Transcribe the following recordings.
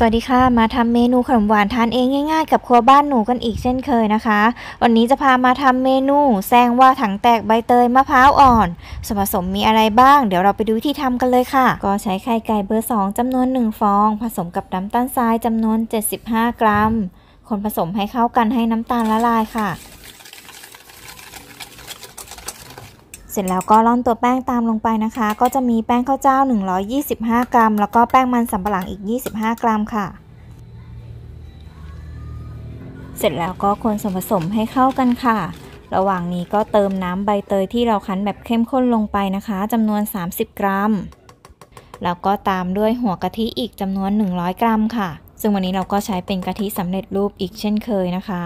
สวัสดีค่ะ มาทำเมนูขนมหวานทานเองง่ายๆ กับครัวบ้านหนูกันอีกเช่นเคยนะคะ วันนี้จะพามาทำเมนูแซงว่าถังแตกใบเตยมะพร้าวอ่อนส่วนผสมมีอะไรบ้าง เดี๋ยวเราไปดูวิธีทำกันเลยค่ะ ก็ใช้ไข่ไก่เบอร์ 2จำนวน 1 ฟอง ผสมกับน้ำตาลทรายจำนวน 75 กรัม คนผสมให้เข้ากันให้น้ำตาลละลายค่ะ เส ร็จแล้วก็ร่อนตัวแป้งตามลงไปนะคะ ก็จะมีแป้งข้าวเจ้า 125 กรัม แล้วก็แป้งมันสำปะหลังอีก 25 กรัมค่ะ เสร็จแล้วก็คนส่วนผสมให้เข้ากันค่ะ ระหว่างนี้ก็เติมน้ำใบเตยที่เราคั้นแบบเข้มข้นลงไปนะคะจำนวน 30 กรัม แล้วก็ตามด้วยหัวกะทิอีกจำนวน 100 กรัมค่ะ ซึ่งวันนี้เราก็ใช้เป็นกะทิสำเร็จรูปอีกเช่นเคยนะคะ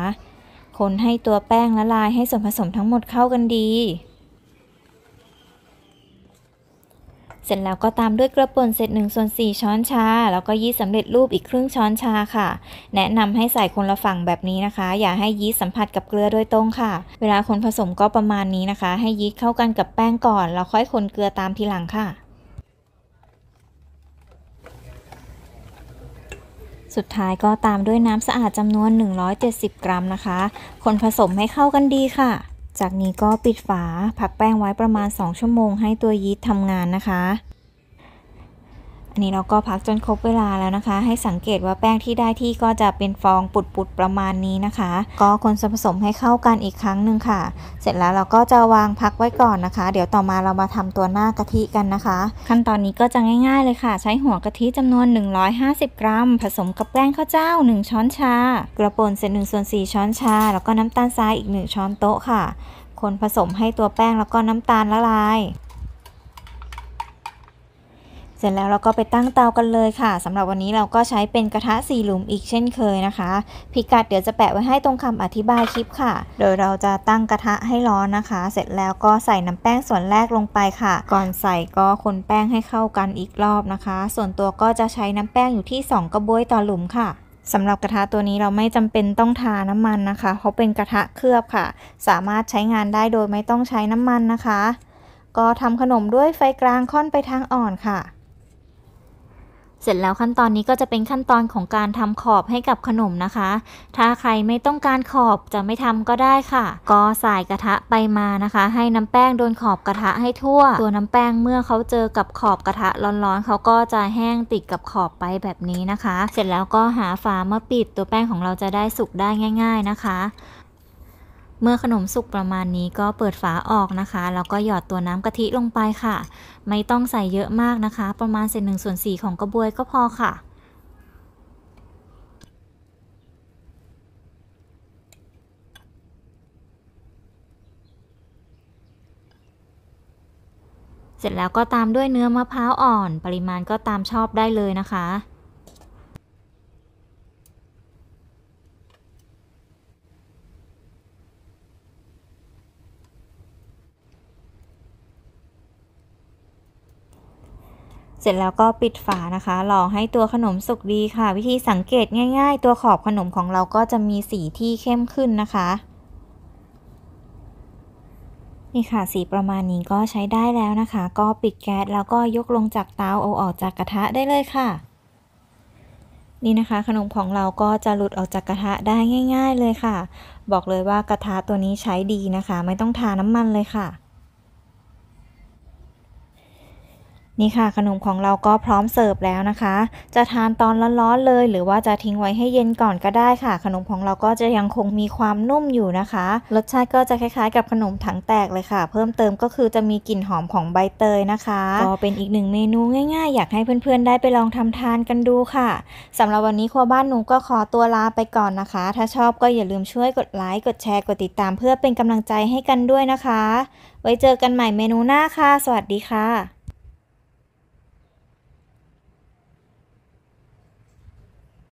คนให้ตัวแป้งละลายให้ส่วนผสมทั้งหมดเข้ากันดี เสร็จแล้วก็ตามด้วยกระป่นเศษ1ส่วน4ช้อนชา แล้วก็ยีสต์สำเร็จรูปอีกครึ่งช้อนชาค่ะ แนะนำให้ใส่คนละฝั่งแบบนี้นะคะ อย่าให้ยีสต์สัมผัสกับเกลือโดยตรงค่ะ เวลาคนผสมก็ประมาณนี้นะคะ ให้ยีสต์เข้ากันกับแป้งก่อน แล้วค่อยคนเกลือตามทีหลังค่ะสุดท้ายก็ตามด้วยน้ำสะอาดจำนวน 170 กรัมนะคะ คนผสมให้เข้ากันดีค่ะ จากนี้ก็ปิดฝาพักแป้งไว้ประมาณ 2 ชั่วโมงให้ตัวยีสต์ทำงานนะคะ อันนี้เราก็พักจนครบเวลาแล้วนะคะ ให้สังเกตว่าแป้งที่ได้ที่ก็จะเป็นฟองปุดๆประมาณนี้นะคะ ก็คนส่วนผสมให้เข้ากันอีกครั้งหนึ่งค่ะ เสร็จแล้วเราก็จะวางพักไว้ก่อนนะคะ เดี๋ยวต่อมาเรามาทำตัวหน้ากะทิกันนะคะ ขั้นตอนนี้ก็จะง่าย ๆเลยค่ะ ใช้หัวกะทิจำนวน 150 กรัม ผสมกับแป้งข้าวเจ้า 1 ช้อนชา กระป่นเศษ1ส่วน4ช้อนชา แล้วก็น้ำตาลทรายอีก 1 ช้อนโต๊ะค่ะ คนผสมให้ตัวแป้งแล้วก็น้ำตาลละลาย เสร็จแล้วเราก็ไปตั้งเตากันเลยค่ะสำหรับวันนี้เราก็ใช้เป็นกระทะสี่หลุมอีกเช่นเคยนะคะ พิกัดเดี๋ยวจะแปะไว้ให้ตรงคำอธิบายคลิปค่ะ โดยเราจะตั้งกระทะให้ร้อนนะคะ เสร็จแล้วก็ใส่น้ำแป้งส่วนแรกลงไปค่ะ ก่อนใส่ก็คนแป้งให้เข้ากันอีกรอบนะคะ ส่วนตัวก็จะใช้น้ำแป้งอยู่ที่ 2 กระบวยต่อหลุมค่ะสำหรับกระทะตัวนี้เราไม่จำเป็นต้องทาน้ำมันนะคะ เพราะเป็นกระทะเคลือบค่ะ สามารถใช้งานได้โดยไม่ต้องใช้น้ำมันนะคะ ก็ทำขนมด้วยไฟกลางค่อนไปทางอ่อนค่ะ เสร็จแล้วขั้นตอนนี้ก็จะเป็นขั้นตอนของการทำขอบให้กับขนมนะคะ ถ้าใครไม่ต้องการขอบจะไม่ทำก็ได้ค่ะ ก็ใส่กระทะไปมานะคะ ให้น้ำแป้งโดนขอบกระทะให้ทั่ว ตัวน้ำแป้งเมื่อเขาเจอกับขอบกระทะร้อนๆเขาก็จะแห้งติดกับขอบไปแบบนี้นะคะ เสร็จแล้วก็หาฝามาปิดตัวแป้งของเราจะได้สุกได้ง่าย ๆนะคะ เมื่อขนมสุกประมาณนี้ก็เปิดฝาออกนะคะ แล้วก็หยอดตัวน้ำกะทิลงไปค่ะ ไม่ต้องใส่เยอะมากนะคะ ประมาณเศษหนึ่งส่วนสี่ของกระบวยก็พอค่ะเสร็จแล้วก็ตามด้วยเนื้อมะพร้าวอ่อน ปริมาณก็ตามชอบได้เลยนะคะ เสร็จแล้วก็ปิดฝานะคะรอให้ตัวขนมสุกดีค่ะ วิธีสังเกตง่าย ๆ ตัวขอบขนมของเราก็จะมีสีที่เข้มขึ้นนะคะ นี่ค่ะสีประมาณนี้ก็ใช้ได้แล้วนะคะ ก็ปิดแก๊สแล้วก็ยกลงจากเตาเอาออกจากกระทะได้เลยค่ะ นี่นะคะ ขนมของเราก็จะหลุดออกจากกระทะได้ง่าย ๆ เลยค่ะ บอกเลยว่ากระทะตัวนี้ใช้ดีนะคะ ไม่ต้องทาน้ำมันเลยค่ะ นี่ค่ะขนมของเราก็พร้อมเสิร์ฟแล้วนะคะ จะทานตอนร้อนๆเลย หรือว่าจะทิ้งไว้ให้เย็นก่อนก็ได้ค่ะ ขนมของเราก็จะยังคงมีความนุ่มอยู่นะคะ รสชาติก็จะคล้ายๆ กับขนมถังแตกเลยค่ะ เพิ่มเติมก็คือจะมีกลิ่นหอมของใบเตยนะคะก็เป็นอีกหนึ่งเมนูง่ายๆ อยากให้เพื่อนๆได้ไปลองทำทานกันดูค่ะสำหรับวันนี้ครัวบ้านหนูก็ขอตัวลาไปก่อนนะคะ ถ้าชอบก็อย่าลืมช่วยกดไลค์กดแชร์กดติดตาม เพื่อเป็นกำลังใจให้กันด้วยนะคะ ไว้เจอกันใหม่เมนูหน้าค่ะ สวัสดีค่ะ